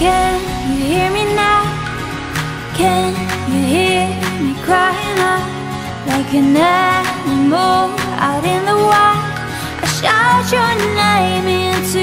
Can you hear me now? Can you hear me crying out like an animal out in the wild? I shout your name into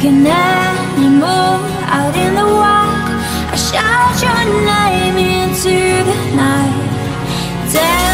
like an animal out in the wild. I shout your name into the night. Dead